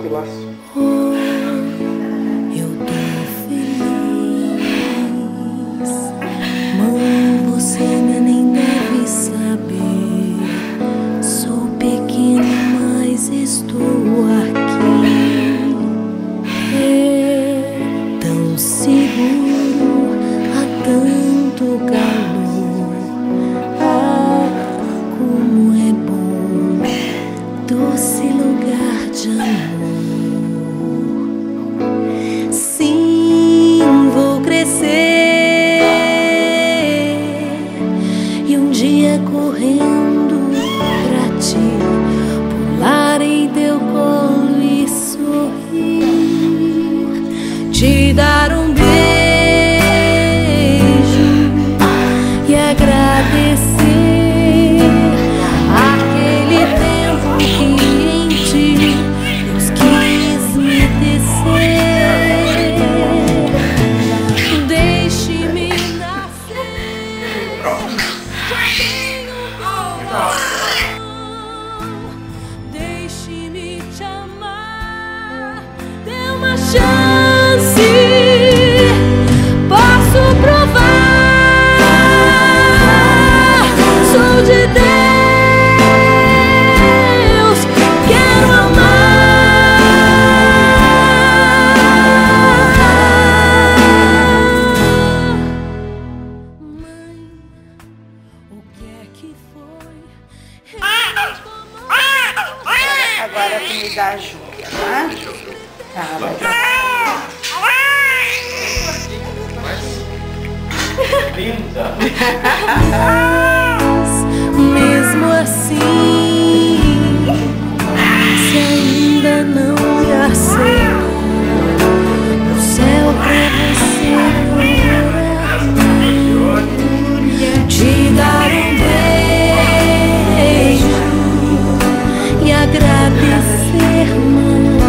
Eu tô feliz. Mãe, você nem deve saber. Sou pequena, mas estou aqui. É tão seguro, há tanto calor. Ah, como é bom, doce lugar 着我 Freak! Oh, Agora a comida ajuda, tá? Tá, vai. Linda! agradecer mais.